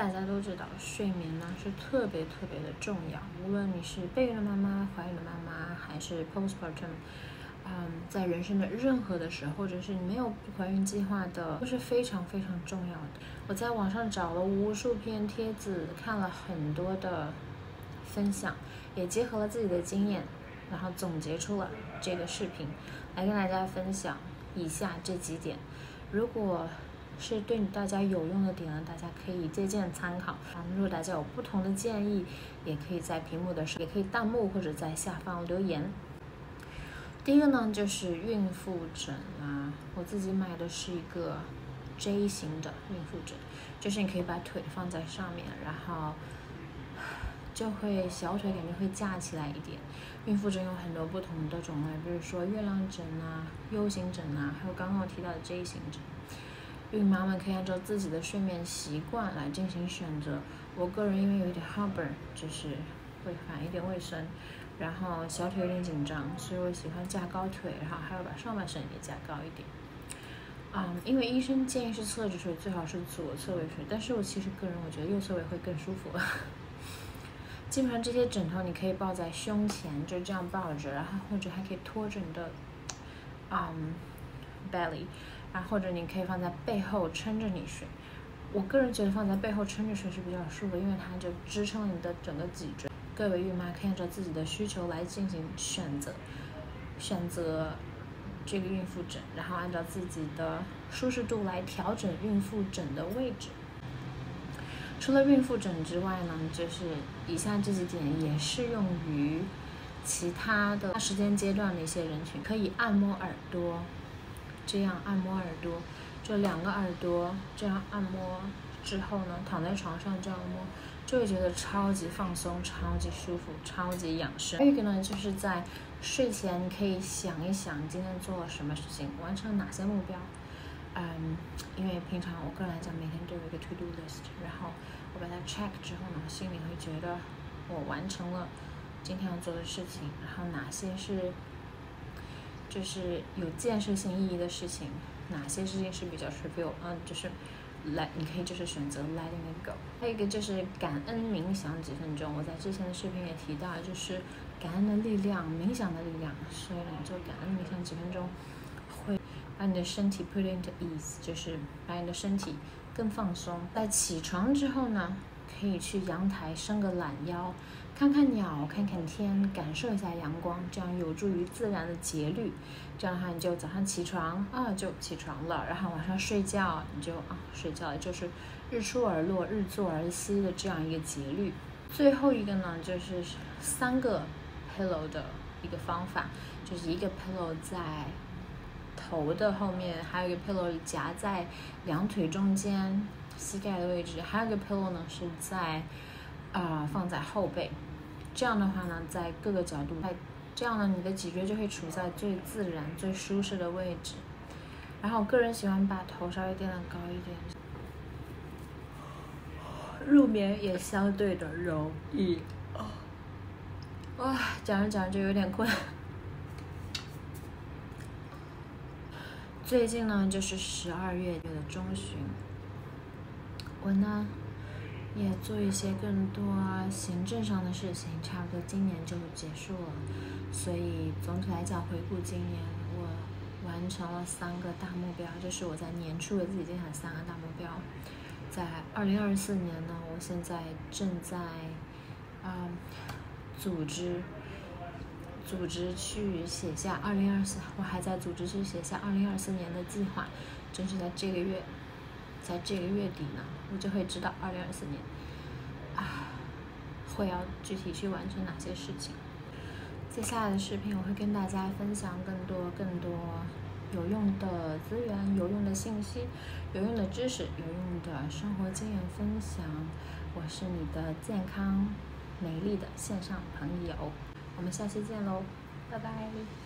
大家都知道，睡眠呢是特别特别的重要。无论你是备孕的妈妈、怀孕的妈妈，还是 postpartum，嗯，在人生的任何的时候，或者是你没有怀孕计划的，都是非常非常重要的。我在网上找了无数篇帖子，看了很多的分享，也结合了自己的经验，然后总结出了这个视频，来跟大家分享以下这几点。如果是对大家有用的点呢，大家可以借鉴参考。如果大家有不同的建议，也可以在屏幕的上，也可以弹幕或者在下方留言。第一个呢，就是孕妇枕啊，我自己买的是一个 J 型的孕妇枕，就是你可以把腿放在上面，然后就会小腿感觉会架起来一点。孕妇枕有很多不同的种类，比如说月亮枕啊、U 型枕啊，还有刚刚我提到的 J 型枕。孕妈们可以按照自己的睡眠习惯来进行选择。我个人因为有一点 haber 就是会反一点卫生，然后小腿有点紧张，所以我喜欢架高腿，然后还要把上半身也架高一点。嗯，因为医生建议是侧着睡，最好是左侧位睡，但是我其实个人我觉得右侧位会更舒服。基本上这些枕头你可以抱在胸前，就这样抱着，然后或者还可以托着你的，嗯，belly。啊，或者你可以放在背后撑着你睡。我个人觉得放在背后撑着睡是比较舒服，因为它就支撑你的整个脊椎。各位孕妈可以按照自己的需求来进行选择，选择这个孕妇枕，然后按照自己的舒适度来调整孕妇枕的位置。除了孕妇枕之外呢，就是以下这几点也适用于其他的时间阶段的一些人群，可以按摩耳朵。这样按摩耳朵，就两个耳朵这样按摩之后呢，躺在床上这样摸，就会觉得超级放松、超级舒服、超级养生。还有一个呢，就是在睡前你可以想一想今天做了什么事情，完成哪些目标。嗯，因为平常我个人来讲，每天都有一个 to do list，然后我把它 check 之后呢，心里会觉得我完成了今天要做的事情，然后哪些是。就是有建设性意义的事情，哪些事情是比较 trivial？啊，就是来，你可以就是选择 letting it go。还有一个就是感恩冥想几分钟，我在之前的视频也提到，就是感恩的力量，冥想的力量。所以呢，就感恩冥想几分钟，会把你的身体 put into ease，就是把你的身体更放松。在起床之后呢，可以去阳台伸个懒腰。看看鸟，看看天，感受一下阳光，这样有助于自然的节律。这样的话，你就早上起床啊，就起床了，然后晚上睡觉你就啊睡觉了，就是日出而落，日作而息的这样一个节律。最后一个呢，就是三个 pillow 的一个方法，就是一个 pillow 在头的后面，还有一个 pillow 夹在两腿中间膝盖的位置，还有一个 pillow 呢是在啊放在后背。这样的话呢，在各个角度，这样呢，你的脊椎就会处在最自然、最舒适的位置。然后，个人喜欢把头稍微垫的高一点，入眠也相对的容易。哇，讲着讲着就有点困。最近呢，就是十二月的中旬，我呢。也做一些更多行政上的事情，差不多今年就结束了。所以总体来讲，回顾今年，我完成了三个大目标，就是我在年初给自己定下三个大目标。在二零二四年呢，我现在正在啊组织组织去写下二零二四，我还在组织去写下二零二四年的计划，正是在这个月。在这个月底呢，我就会知道二零二四年啊会要具体去完成哪些事情。接下来的视频我会跟大家分享更多更多有用的资源、有用的信息、有用的知识、有用的生活经验分享。我是你的健康美丽的线上朋友，我们下期见喽，拜拜。